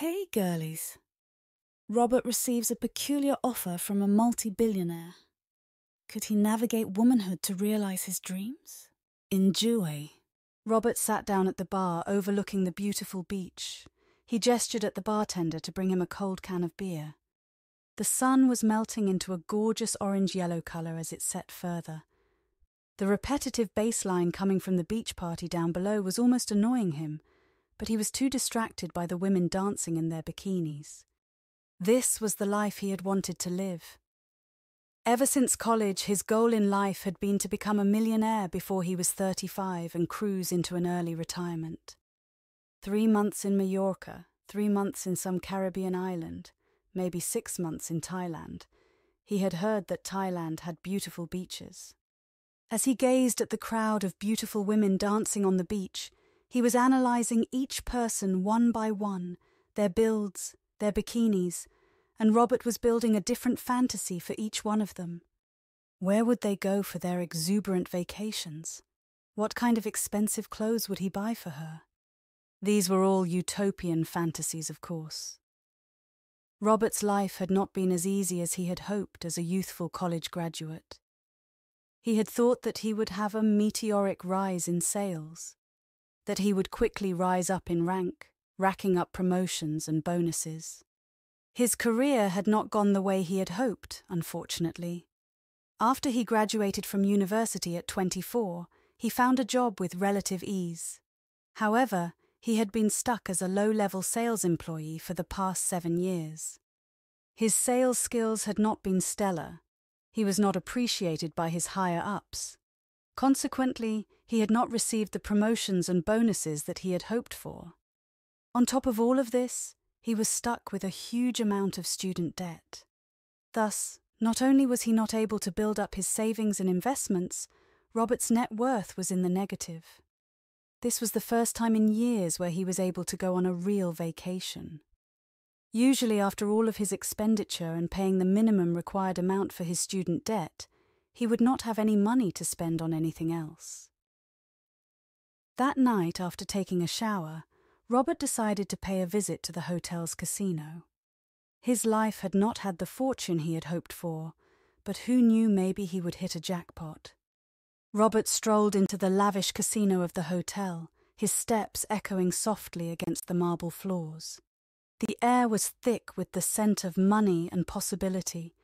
Hey, girlies. Robert receives a peculiar offer from a multi billionaire. Could he navigate womanhood to realize his dreams? Enjoy. Robert sat down at the bar overlooking the beautiful beach. He gestured at the bartender to bring him a cold can of beer. The sun was melting into a gorgeous orange yellow colour as it set further. The repetitive bass line coming from the beach party down below was almost annoying him, but he was too distracted by the women dancing in their bikinis. This was the life he had wanted to live. Ever since college, his goal in life had been to become a millionaire before he was 35 and cruise into an early retirement. Three months in Mallorca, three months in some Caribbean island, maybe six months in Thailand. He had heard that Thailand had beautiful beaches. As he gazed at the crowd of beautiful women dancing on the beach, he was analyzing each person one by one, their builds, their bikinis, and Robert was building a different fantasy for each one of them. Where would they go for their exuberant vacations? What kind of expensive clothes would he buy for her? These were all utopian fantasies, of course. Robert's life had not been as easy as he had hoped as a youthful college graduate. He had thought that he would have a meteoric rise in sales, that he would quickly rise up in rank, racking up promotions and bonuses. His career had not gone the way he had hoped, unfortunately. After he graduated from university at 24, he found a job with relative ease. However, he had been stuck as a low level sales employee for the past seven years. His sales skills had not been stellar. He was not appreciated by his higher ups. Consequently, he had not received the promotions and bonuses that he had hoped for. On top of all of this, he was stuck with a huge amount of student debt. Thus, not only was he not able to build up his savings and investments, Robert's net worth was in the negative. This was the first time in years where he was able to go on a real vacation. Usually, after all of his expenditure and paying the minimum required amount for his student debt, he would not have any money to spend on anything else. That night, after taking a shower, Robert decided to pay a visit to the hotel's casino. His life had not had the fortune he had hoped for, but who knew maybe he would hit a jackpot. Robert strolled into the lavish casino of the hotel, his steps echoing softly against the marble floors. The air was thick with the scent of money and possibility,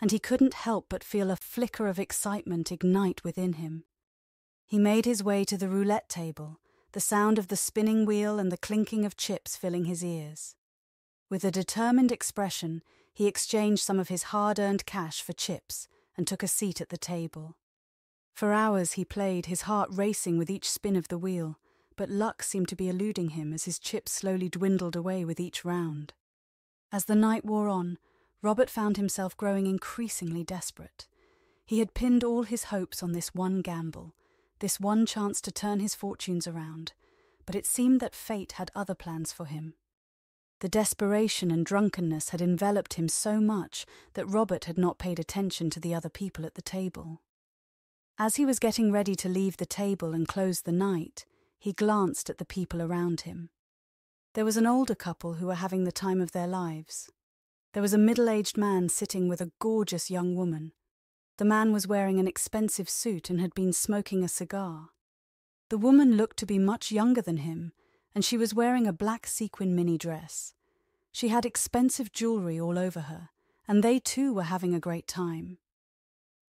and he couldn't help but feel a flicker of excitement ignite within him. He made his way to the roulette table, the sound of the spinning wheel and the clinking of chips filling his ears. With a determined expression, he exchanged some of his hard earned cash for chips and took a seat at the table. For hours he played, his heart racing with each spin of the wheel, but luck seemed to be eluding him as his chips slowly dwindled away with each round. As the night wore on, Robert found himself growing increasingly desperate. He had pinned all his hopes on this one gamble, this one chance to turn his fortunes around, but it seemed that fate had other plans for him. The desperation and drunkenness had enveloped him so much that Robert had not paid attention to the other people at the table. As he was getting ready to leave the table and close the night, he glanced at the people around him. There was an older couple who were having the time of their lives. There was a middle aged man sitting with a gorgeous young woman. The man was wearing an expensive suit and had been smoking a cigar. The woman looked to be much younger than him, and she was wearing a black sequin mini dress. She had expensive jewelry all over her, and they too were having a great time.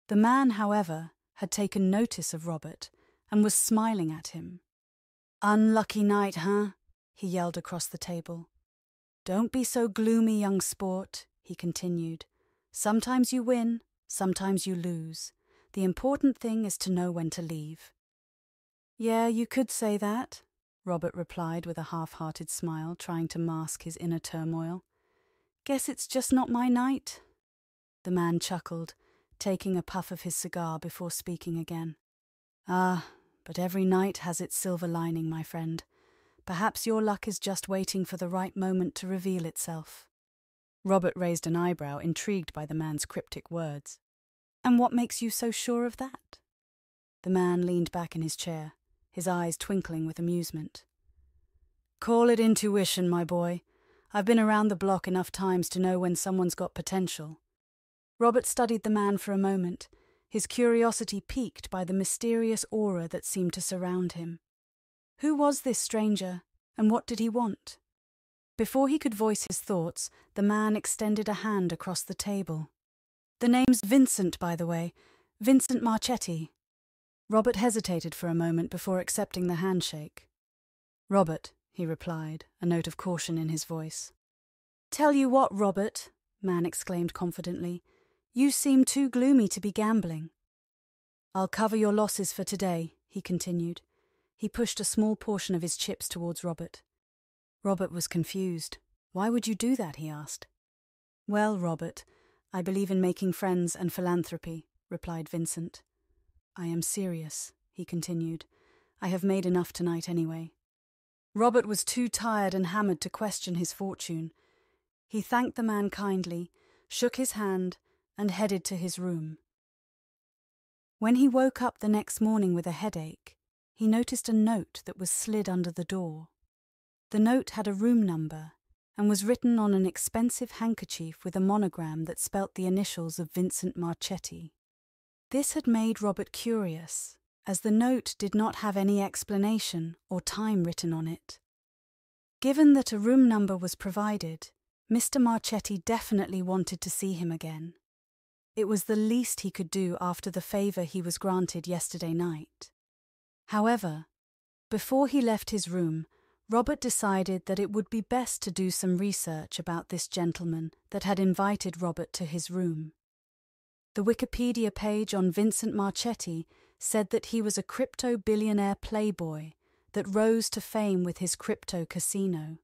The man, however, had taken notice of Robert and was smiling at him. Unlucky night, huh? he yelled across the table. Don't be so gloomy, young sport, he continued. Sometimes you win, sometimes you lose. The important thing is to know when to leave. Yeah, you could say that, Robert replied with a half hearted smile, trying to mask his inner turmoil. Guess it's just not my night. The man chuckled taking a puff of his cigar before speaking again. Ah, but every night has its silver lining, my friend. Perhaps your luck is just waiting for the right moment to reveal itself. Robert raised an eyebrow, intrigued by the man's cryptic words. And what makes you so sure of that? The man leaned back in his chair, his eyes twinkling with amusement. Call it intuition, my boy. I've been around the block enough times to know when someone's got potential. Robert studied the man for a moment, his curiosity piqued by the mysterious aura that seemed to surround him. Who was this stranger, and what did he want? Before he could voice his thoughts, the man extended a hand across the table. The name's Vincent, by the way. Vincent Marchetti. Robert hesitated for a moment before accepting the handshake. Robert, he replied, a note of caution in his voice. Tell you what, Robert, Man exclaimed confidently, you seem too gloomy to be gambling. I'll cover your losses for today, he continued. He pushed a small portion of his chips towards Robert. Robert was confused. Why would you do that? he asked. Well, Robert, I believe in making friends and philanthropy, replied Vincent. I am serious, he continued. I have made enough tonight anyway. Robert was too tired and hammered to question his fortune. He thanked the man kindly, shook his hand, and headed to his room. When he woke up the next morning with a headache, he noticed a note that was slid under the door. The note had a room number and was written on an expensive handkerchief with a monogram that spelt the initials of Vincent Marchetti. This had made Robert curious as the note did not have any explanation or time written on it. Given that a room number was provided, Mr. Marchetti definitely wanted to see him again. It was the least he could do after the favour he was granted yesterday night. However, before he left his room, Robert decided that it would be best to do some research about this gentleman that had invited Robert to his room. The Wikipedia page on Vincent Marchetti said that he was a crypto billionaire playboy that rose to fame with his crypto casino.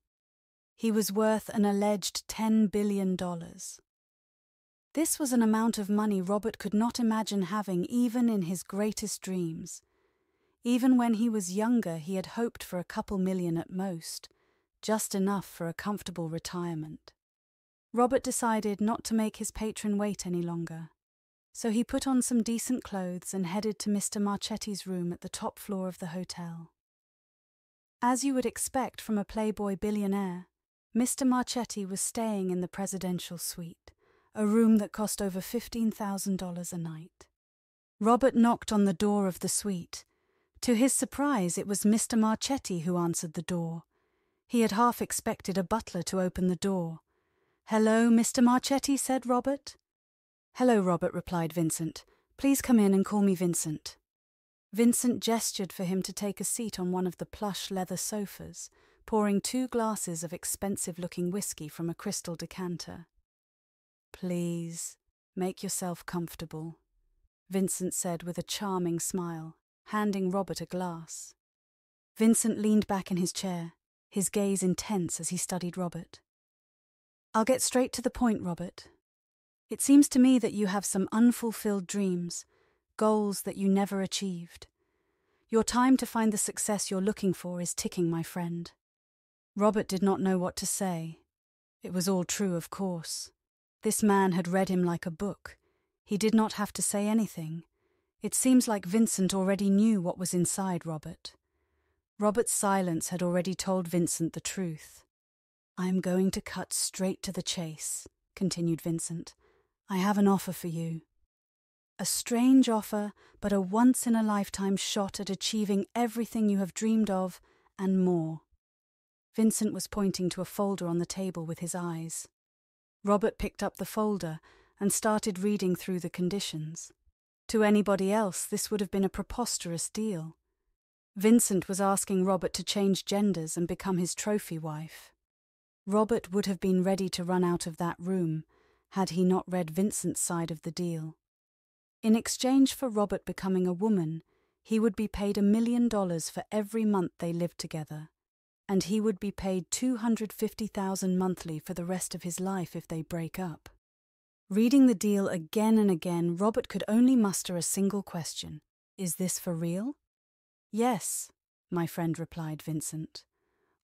He was worth an alleged $10 billion. This was an amount of money Robert could not imagine having even in his greatest dreams. Even when he was younger, he had hoped for a couple million at most, just enough for a comfortable retirement. Robert decided not to make his patron wait any longer so he put on some decent clothes and headed to Mr. Marchetti's room at the top floor of the hotel. As you would expect from a playboy billionaire, Mr. Marchetti was staying in the presidential suite, a room that cost over $15,000 a night. Robert knocked on the door of the suite. To his surprise, it was Mr. Marchetti who answered the door. He had half expected a butler to open the door. Hello, Mr. Marchetti, said Robert. Hello, Robert, replied Vincent. Please come in and call me Vincent. Vincent gestured for him to take a seat on one of the plush leather sofas, pouring two glasses of expensive looking whisky from a crystal decanter. Please, make yourself comfortable, Vincent said with a charming smile, handing Robert a glass. Vincent leaned back in his chair, his gaze intense as he studied Robert. I'll get straight to the point, Robert, it seems to me that you have some unfulfilled dreams, goals that you never achieved. Your time to find the success you're looking for is ticking, my friend. Robert did not know what to say. It was all true, of course. This man had read him like a book. He did not have to say anything. It seems like Vincent already knew what was inside Robert. Robert's silence had already told Vincent the truth. I am going to cut straight to the chase, continued Vincent. I have an offer for you. A strange offer, but a once in a lifetime shot at achieving everything you have dreamed of and more. Vincent was pointing to a folder on the table with his eyes. Robert picked up the folder and started reading through the conditions. To anybody else, this would have been a preposterous deal. Vincent was asking Robert to change genders and become his trophy wife. Robert would have been ready to run out of that room had he not read Vincent's side of the deal. In exchange for Robert becoming a woman, he would be paid a million dollars for every month they lived together, and he would be paid 250,000 monthly for the rest of his life if they break up. Reading the deal again and again, Robert could only muster a single question. Is this for real? Yes, my friend replied Vincent.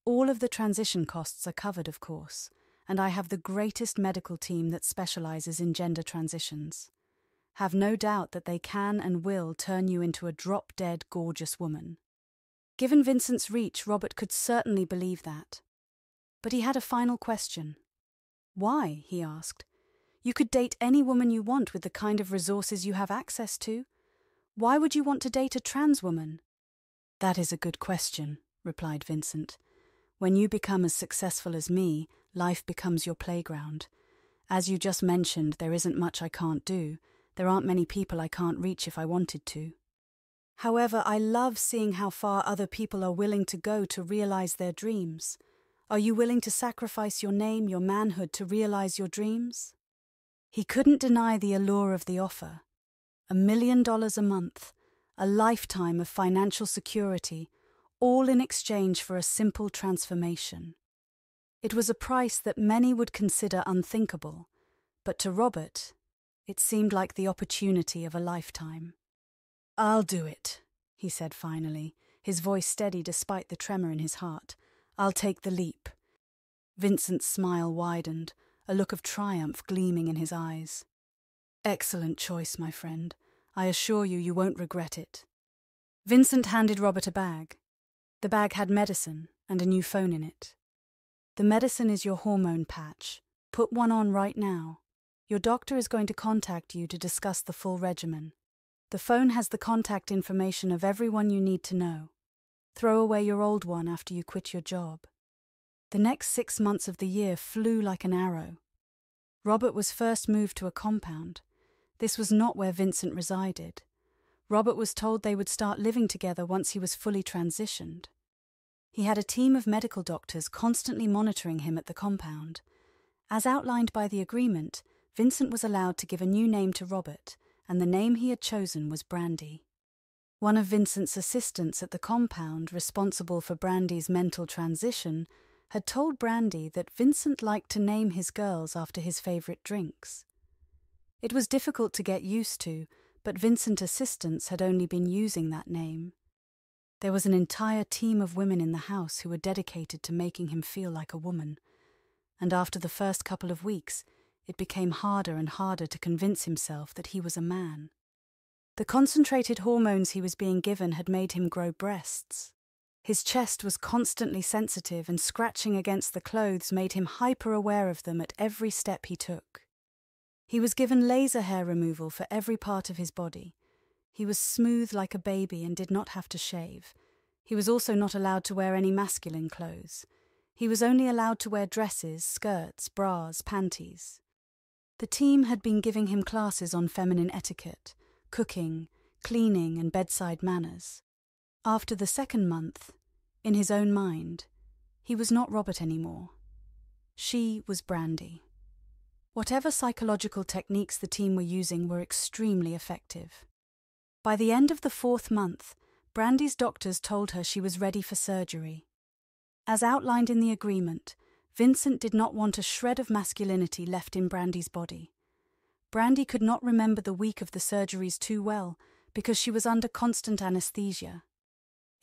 All of the transition costs are covered, of course, and I have the greatest medical team that specializes in gender transitions. Have no doubt that they can and will turn you into a drop dead, gorgeous woman. Given Vincent's reach, Robert could certainly believe that. But he had a final question. Why? he asked. You could date any woman you want with the kind of resources you have access to. Why would you want to date a trans woman? That is a good question, replied Vincent. When you become as successful as me, life becomes your playground. As you just mentioned, there isn't much I can't do. There aren't many people I can't reach if I wanted to. However, I love seeing how far other people are willing to go to realize their dreams. Are you willing to sacrifice your name, your manhood, to realize your dreams? He couldn't deny the allure of the offer. A million dollars a month, a lifetime of financial security, all in exchange for a simple transformation. It was a price that many would consider unthinkable, but to Robert, it seemed like the opportunity of a lifetime. I'll do it, he said finally, his voice steady despite the tremor in his heart. I'll take the leap. Vincent's smile widened, a look of triumph gleaming in his eyes. Excellent choice, my friend. I assure you, you won't regret it. Vincent handed Robert a bag. The bag had medicine and a new phone in it. The medicine is your hormone patch. Put one on right now. Your doctor is going to contact you to discuss the full regimen. The phone has the contact information of everyone you need to know. Throw away your old one after you quit your job. The next six months of the year flew like an arrow. Robert was first moved to a compound. This was not where Vincent resided. Robert was told they would start living together once he was fully transitioned. He had a team of medical doctors constantly monitoring him at the compound. As outlined by the agreement, Vincent was allowed to give a new name to Robert, and the name he had chosen was Brandy. One of Vincent's assistants at the compound, responsible for Brandy's mental transition, had told Brandy that Vincent liked to name his girls after his favourite drinks. It was difficult to get used to, but Vincent's assistants had only been using that name. There was an entire team of women in the house who were dedicated to making him feel like a woman. And after the first couple of weeks, it became harder and harder to convince himself that he was a man. The concentrated hormones he was being given had made him grow breasts. His chest was constantly sensitive, and scratching against the clothes made him hyper aware of them at every step he took. He was given laser hair removal for every part of his body, he was smooth like a baby and did not have to shave. He was also not allowed to wear any masculine clothes. He was only allowed to wear dresses, skirts, bras, panties. The team had been giving him classes on feminine etiquette, cooking, cleaning, and bedside manners. After the second month, in his own mind, he was not Robert anymore. She was Brandy. Whatever psychological techniques the team were using were extremely effective. By the end of the fourth month, Brandy's doctors told her she was ready for surgery. As outlined in the agreement, Vincent did not want a shred of masculinity left in Brandy's body. Brandy could not remember the week of the surgeries too well because she was under constant anesthesia.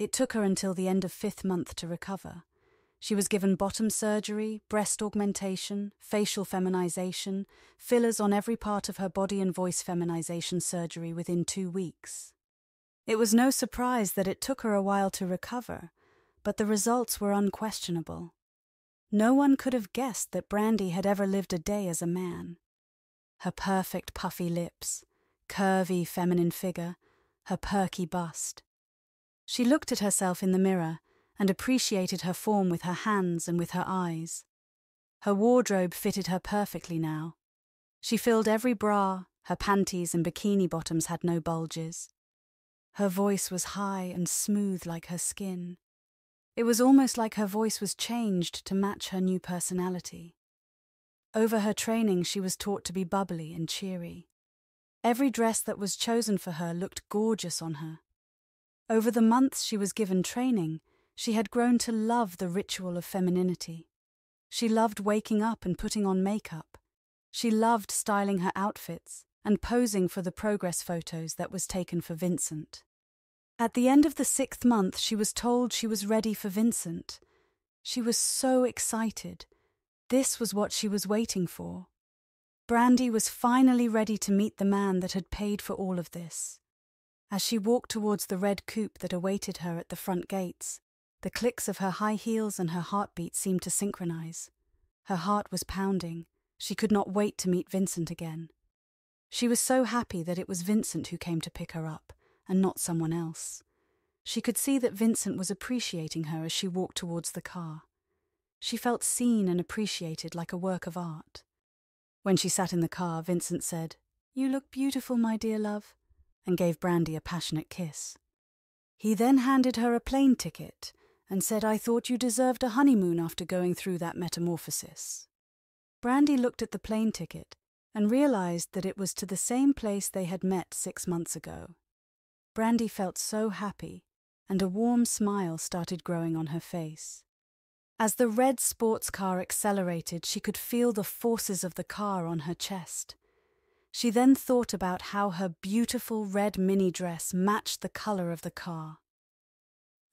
It took her until the end of fifth month to recover. She was given bottom surgery, breast augmentation, facial feminization, fillers on every part of her body and voice feminization surgery within two weeks. It was no surprise that it took her a while to recover, but the results were unquestionable. No one could have guessed that Brandy had ever lived a day as a man. Her perfect puffy lips, curvy feminine figure, her perky bust. She looked at herself in the mirror and appreciated her form with her hands and with her eyes. Her wardrobe fitted her perfectly now. She filled every bra, her panties and bikini bottoms had no bulges. Her voice was high and smooth like her skin. It was almost like her voice was changed to match her new personality. Over her training, she was taught to be bubbly and cheery. Every dress that was chosen for her looked gorgeous on her. Over the months she was given training, she had grown to love the ritual of femininity. She loved waking up and putting on makeup. She loved styling her outfits and posing for the progress photos that was taken for Vincent. At the end of the sixth month, she was told she was ready for Vincent. She was so excited. This was what she was waiting for. Brandy was finally ready to meet the man that had paid for all of this. As she walked towards the red coupe that awaited her at the front gates, The clicks of her high heels and her heartbeat seemed to synchronize. Her heart was pounding. She could not wait to meet Vincent again. She was so happy that it was Vincent who came to pick her up, and not someone else. She could see that Vincent was appreciating her as she walked towards the car. She felt seen and appreciated like a work of art. When she sat in the car, Vincent said, You look beautiful, my dear love, and gave Brandy a passionate kiss. He then handed her a plane ticket and said, I thought you deserved a honeymoon after going through that metamorphosis. Brandy looked at the plane ticket and realized that it was to the same place they had met six months ago. Brandy felt so happy, and a warm smile started growing on her face. As the red sports car accelerated, she could feel the forces of the car on her chest. She then thought about how her beautiful red mini dress matched the color of the car.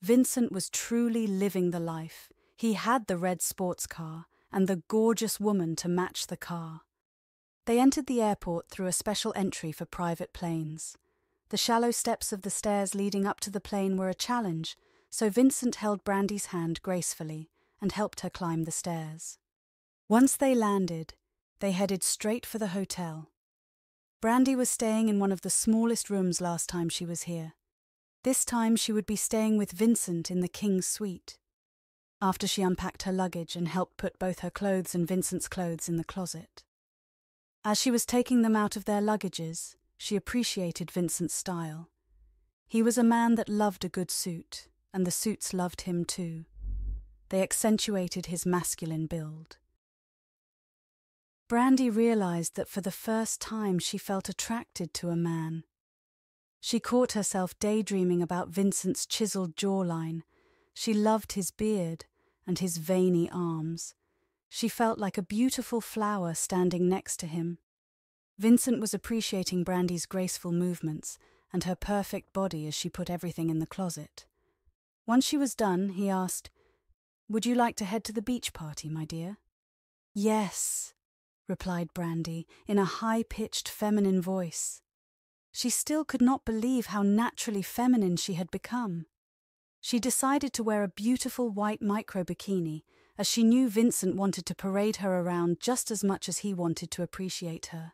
Vincent was truly living the life. He had the red sports car and the gorgeous woman to match the car. They entered the airport through a special entry for private planes. The shallow steps of the stairs leading up to the plane were a challenge, so Vincent held Brandy's hand gracefully and helped her climb the stairs. Once they landed, they headed straight for the hotel. Brandy was staying in one of the smallest rooms last time she was here. This time she would be staying with Vincent in the King's suite. After she unpacked her luggage and helped put both her clothes and Vincent's clothes in the closet. As she was taking them out of their luggages, she appreciated Vincent's style. He was a man that loved a good suit, and the suits loved him too. They accentuated his masculine build. Brandy realized that for the first time she felt attracted to a man. She caught herself daydreaming about Vincent's chiseled jawline. She loved his beard and his veiny arms. She felt like a beautiful flower standing next to him. Vincent was appreciating Brandy's graceful movements and her perfect body as she put everything in the closet. Once she was done, he asked, would you like to head to the beach party, my dear? Yes, replied Brandy in a high pitched feminine voice. She still could not believe how naturally feminine she had become. She decided to wear a beautiful white micro bikini, as she knew Vincent wanted to parade her around just as much as he wanted to appreciate her.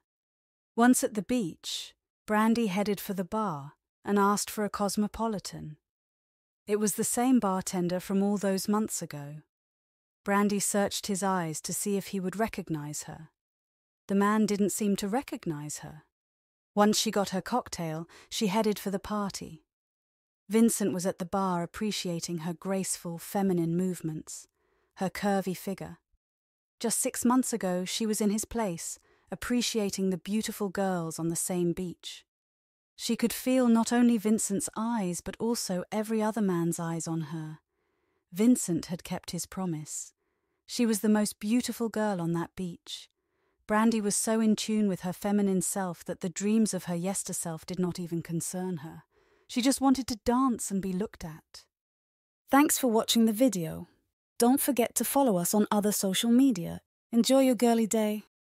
Once at the beach, Brandy headed for the bar and asked for a cosmopolitan. It was the same bartender from all those months ago. Brandy searched his eyes to see if he would recognize her. The man didn't seem to recognize her. Once she got her cocktail, she headed for the party. Vincent was at the bar appreciating her graceful, feminine movements, her curvy figure. Just six months ago, she was in his place, appreciating the beautiful girls on the same beach. She could feel not only Vincent's eyes, but also every other man's eyes on her. Vincent had kept his promise. She was the most beautiful girl on that beach. Brandy was so in tune with her feminine self that the dreams of her yester self did not even concern her. She just wanted to dance and be looked at. Thanks for watching the video. Don't forget to follow us on other social media. Enjoy your girly day.